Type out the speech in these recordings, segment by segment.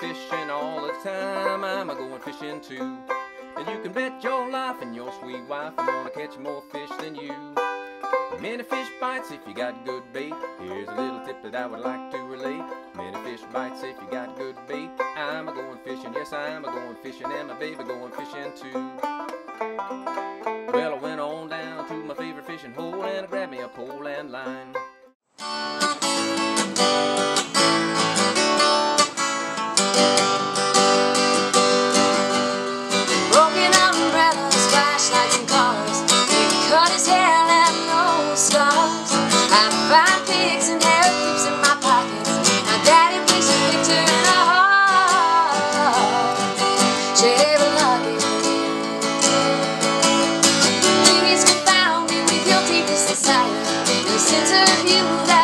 fishing all the time. I'm a going fishing too. And you can bet your life and your sweet wife I'm gonna catch more fish than you. Many fish bites if you got good bait. Here's a little tip that I would like to relate. Many fish bites if you got good bait. I'm a going fishing, yes I'm a going fishing, and my baby going fishing too. Well, I went on down to my favorite fishing hole and I grabbed me a pole and line. You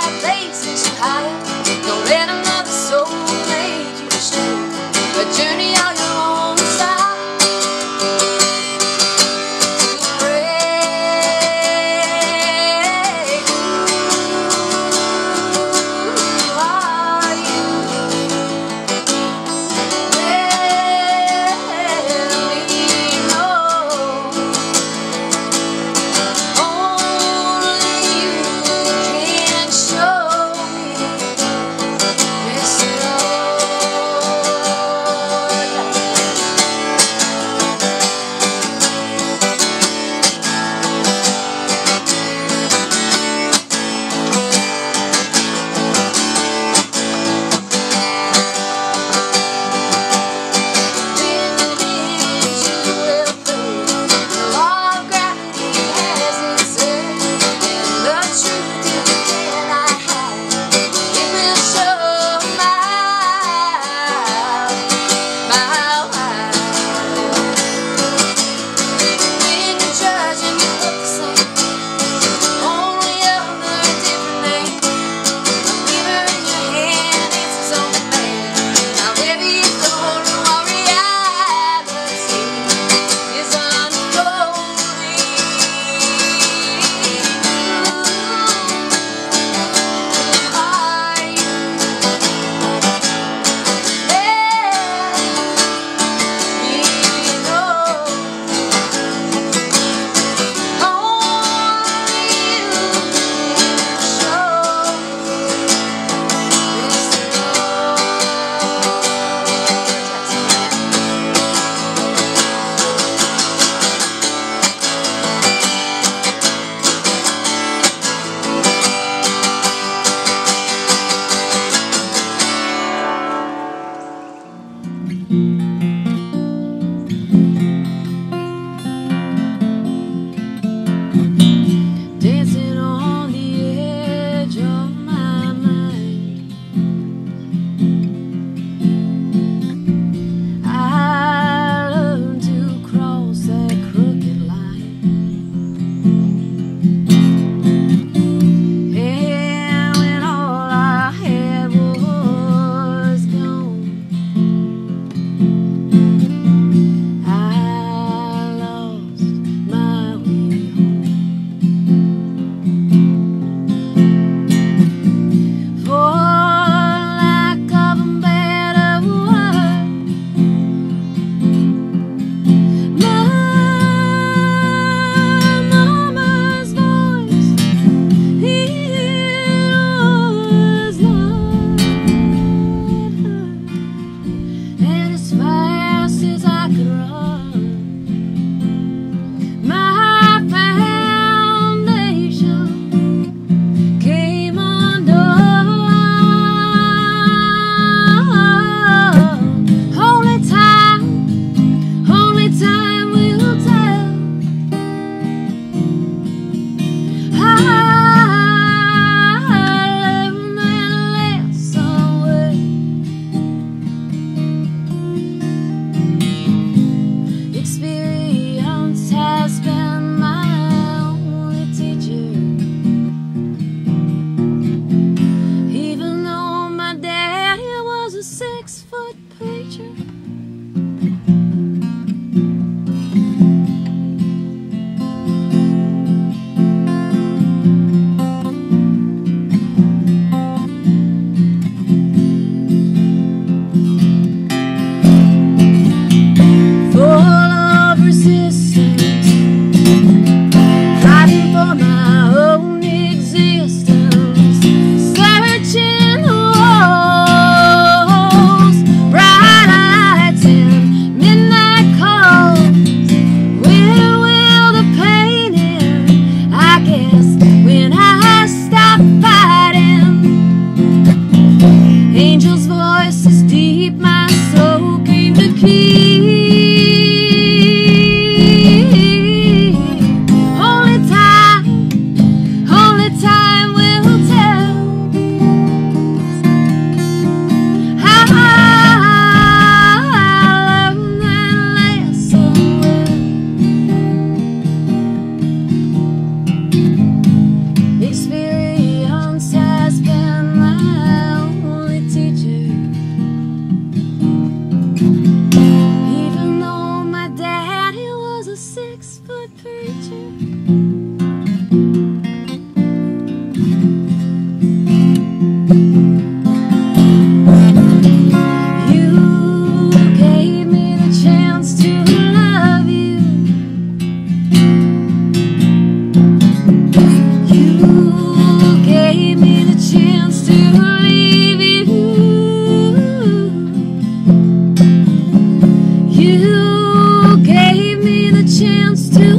You gave me the chance to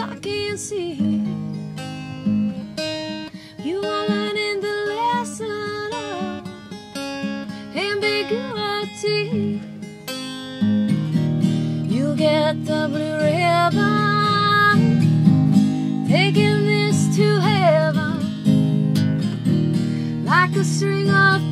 I can't see. You are learning the lesson of ambiguity. You get the blue ribbon, taking this to heaven like a string of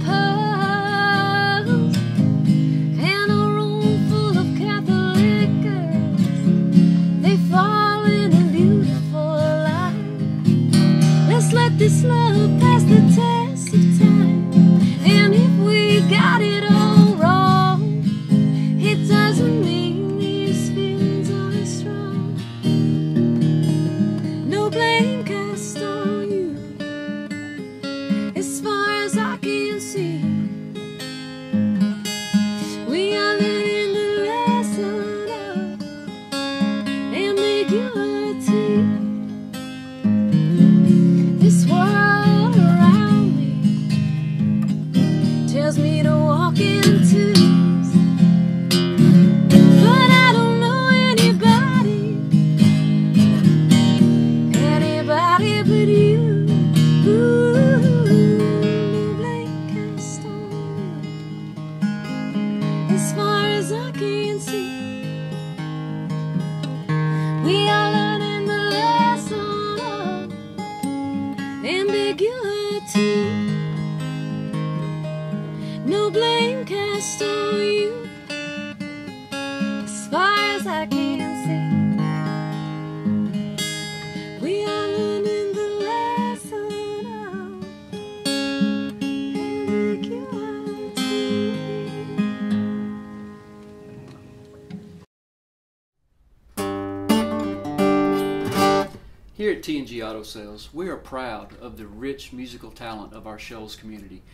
Here at T&G Auto Sales, we are proud of the rich musical talent of our Shoals community.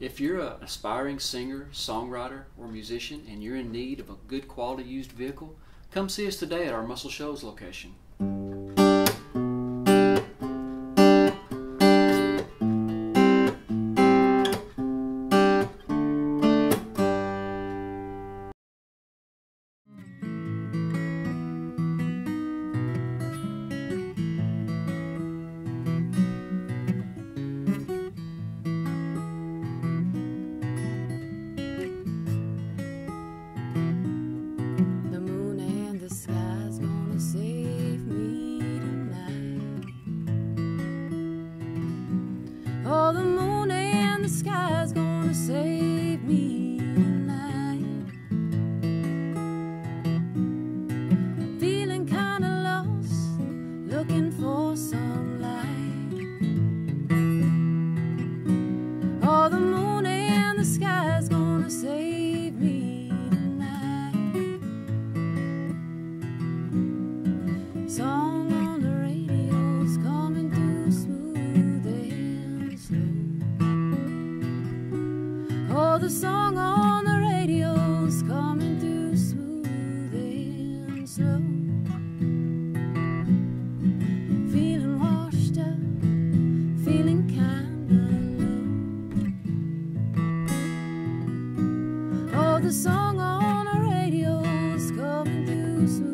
If you're an aspiring singer, songwriter, or musician and you're in need of a good quality used vehicle, come see us today at our Muscle Shoals location. so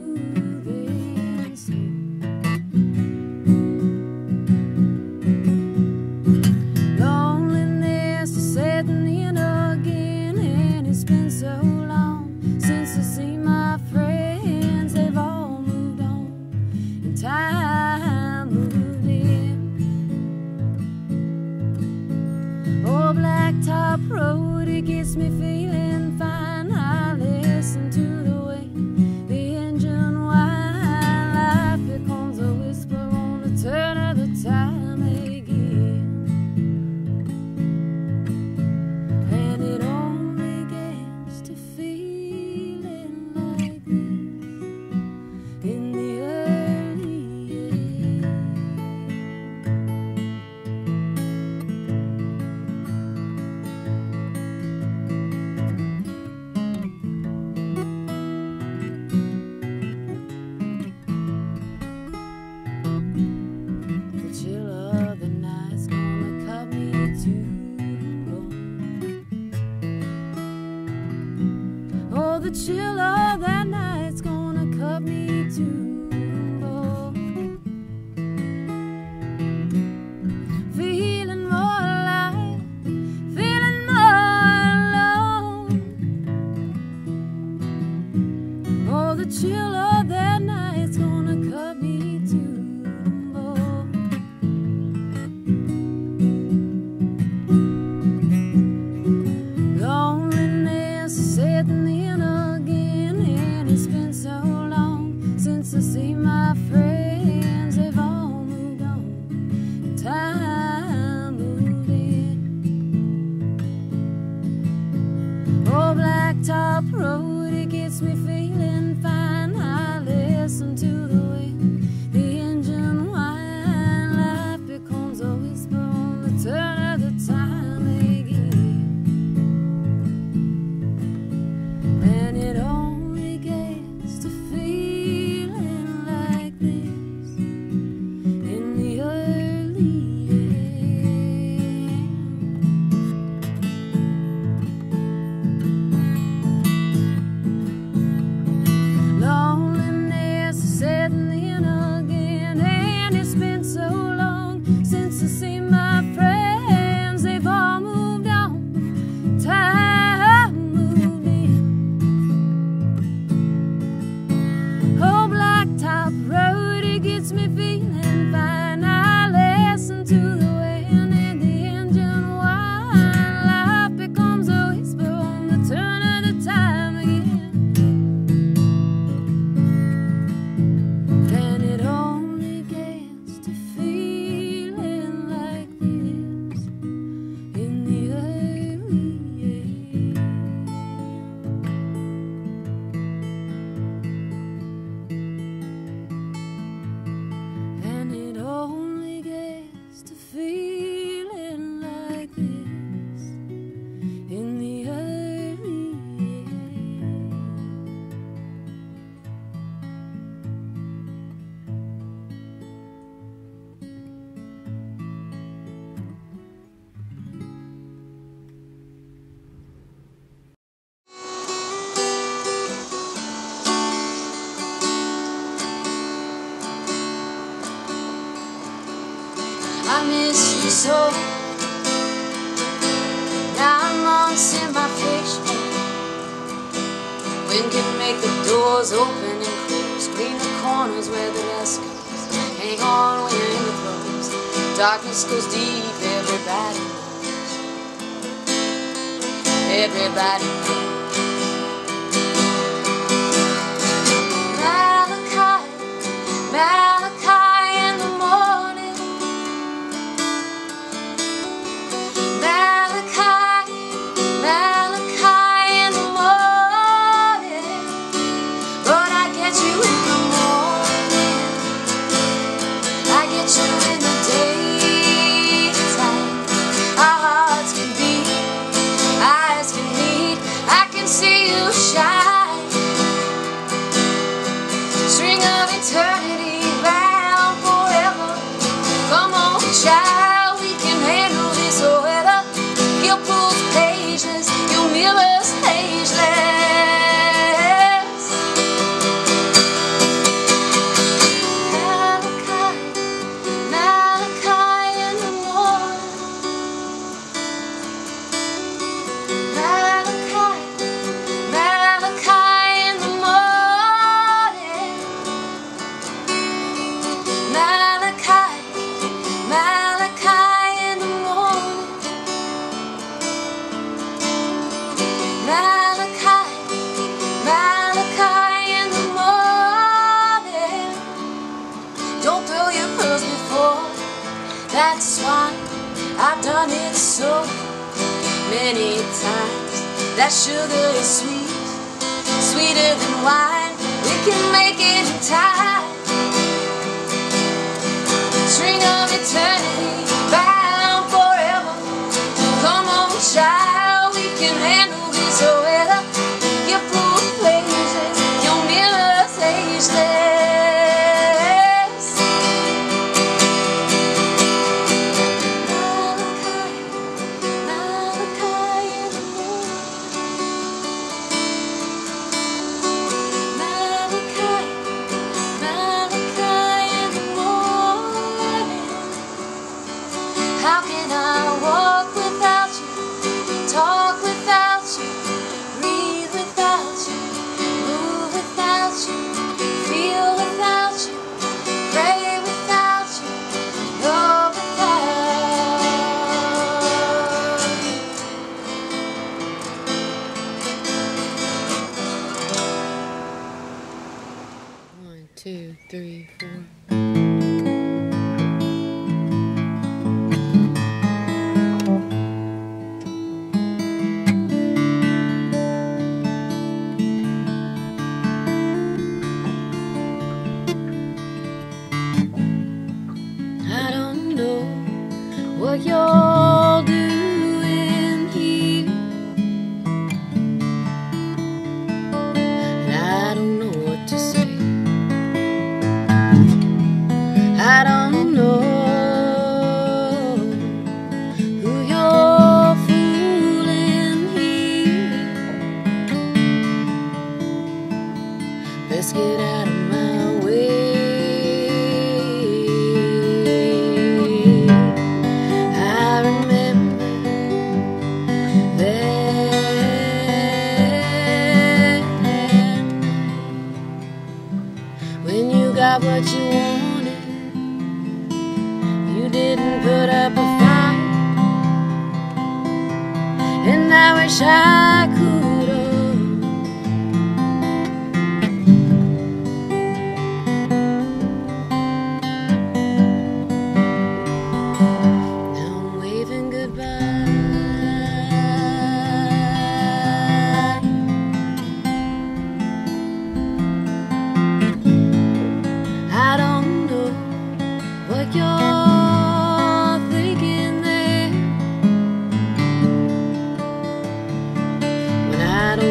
me feel I miss you so. Nine months in my fiction Wind can make the doors open and close Clean the corners where the dust goes Hang on when you're in the clothes Darkness goes deep, everybody knows. Everybody knows. why I've done it so many times. That sugar is sweet, sweeter than wine. We can make it in time. String of eternity. Just get out of my way. I remember then when you got what you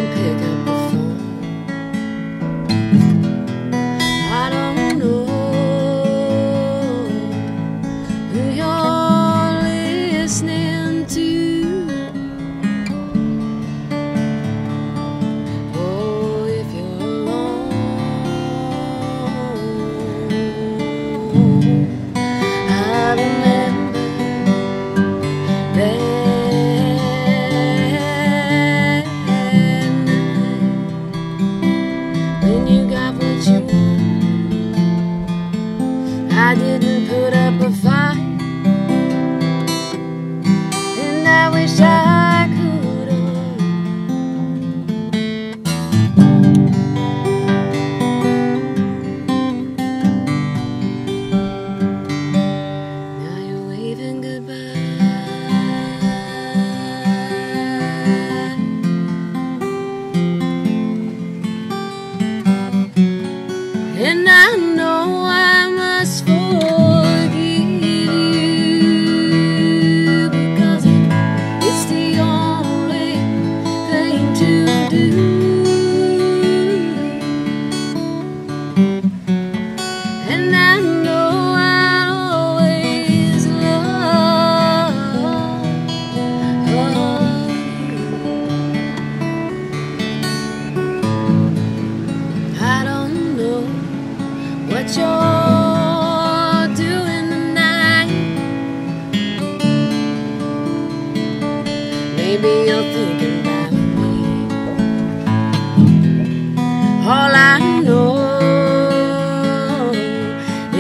pick up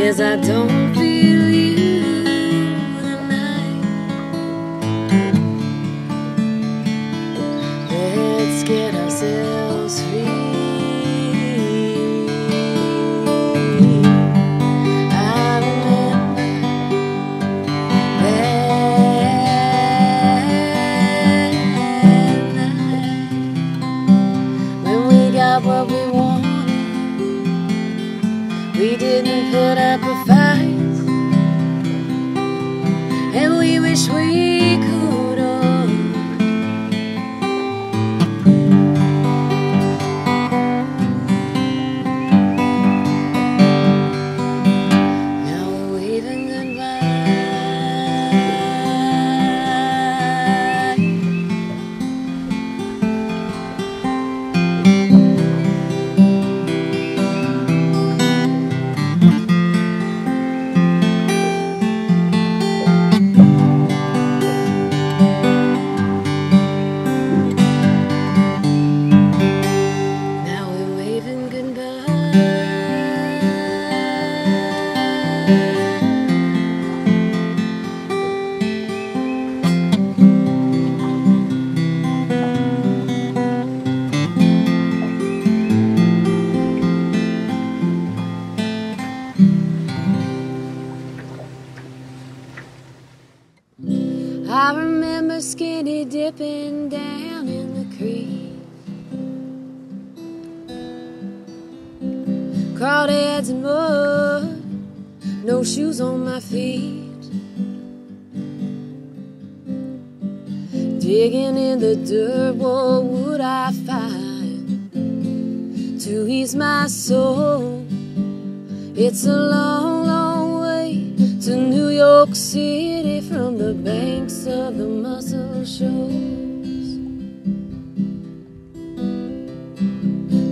is I don't feel Digging in the dirt, what would I find to ease my soul? It's a long, long way to New York City from the banks of the Muscle Shoals.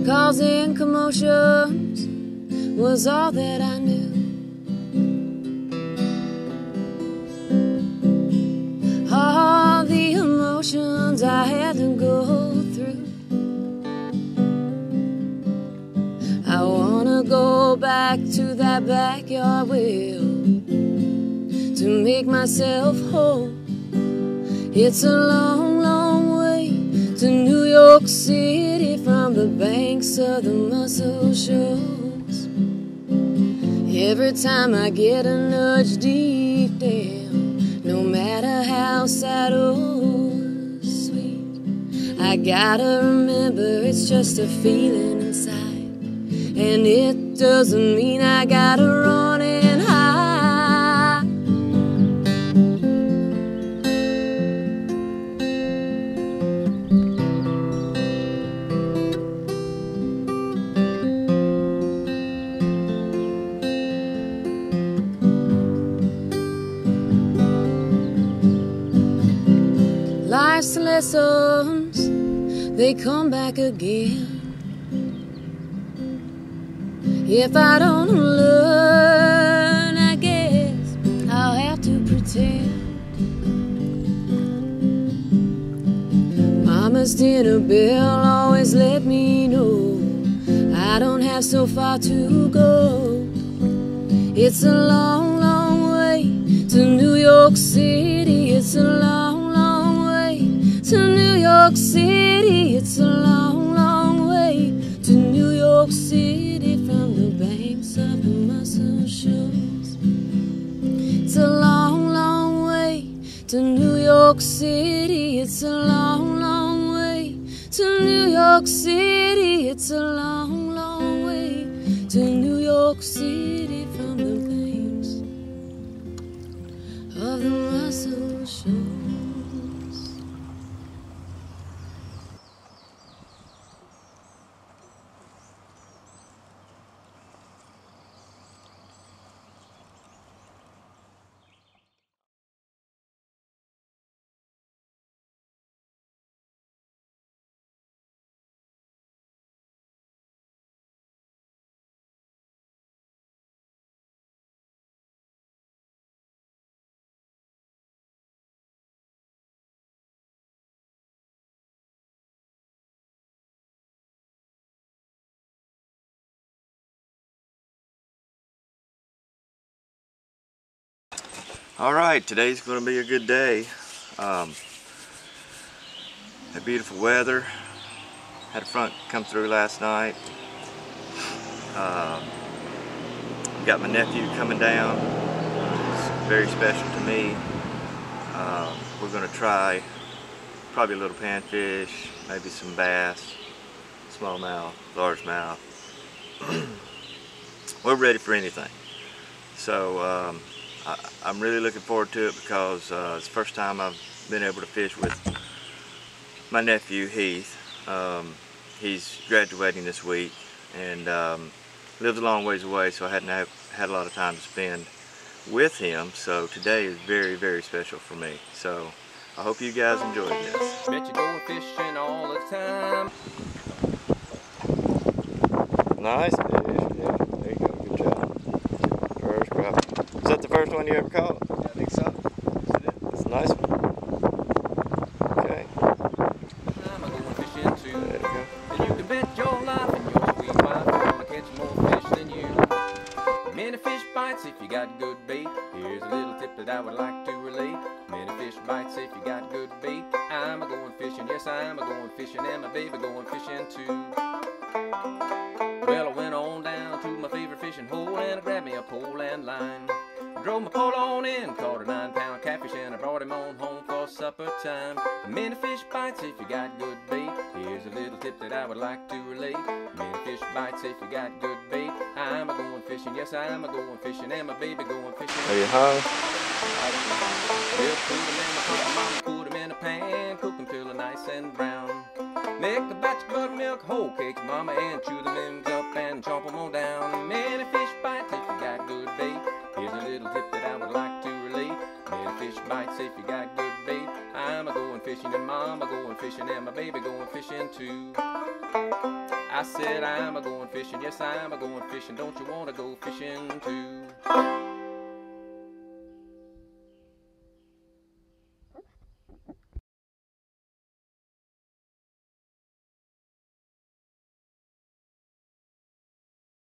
Causing commotions was all that I knew. Emotions I had to go through. I wanna go back to that backyard wheel to make myself whole. It's a long, long way to New York City from the banks of the Muscle Shoals. Every time I get a nudge deep down, I gotta remember it's just a feeling inside. And it doesn't mean I gotta run and hide. Life's lessons, they come back again. If I don't learn, I guess I'll have to pretend. Mama's dinner bell always let me know I don't have so far to go. It's a long, long way to New York City. It's a long, to New York City. It's a long, long way to New York City from the banks of the Muscle Shoals. It's a long, long way to New York City. It's a long, long way to New York City. It's a long, long way to New York City from the banks of the Muscle All right, today's going to be a good day. Um, had beautiful weather. Had a front come through last night. Um, got my nephew coming down. It's very special to me. Um, we're going to try probably a little panfish, maybe some bass, smallmouth, largemouth. we're ready for anything. So um, I, am really looking forward to it because uh, it's the first time I've been able to fish with my nephew Heath. Um, he's graduating this week and um, lives a long ways away so I hadn't have, had a lot of time to spend with him so today is very very special for me so I hope you guys enjoy this. Bet you going fishing all the time. Nice fish, yeah, there you go, good job. First crappie. Is that the first one you ever caught? Yeah, I think so. It's a nice one. Okay, I'm a going fishing too. there you go. And you can bet your life and your sweet wife are gonna catch more fish than you. Many fish bites if you got good bait. Here's a little tip that I would like to relate. Many fish bites if you got good bait. I'm a going fishing, yes I'm a going fishing, and my baby going fishing too. Pole on in, caught a nine pound catfish and I brought him on home for supper time. Many fish bites if you got good bait. Here's a little tip that I would like to relate. Many fish bites if you got good bait. I'm a going fishing, yes I'm a going fishing, and my baby going fishing. Are you? We'll put 'em in the pot, mama put 'em in a pan, cook 'em till they're nice and brown. Make a batch of buttermilk hoecakes, mama, and chew them ends up and chomp 'em on down. Many fish bites if you got good bait. Little tip that I would like to relate. Many fish bites if you got good bait. I'm a going fishing and mama going fishing and my baby going fishing too. I said I'm a going fishing, yes I'm a going fishing. Don't you wanna go fishing too?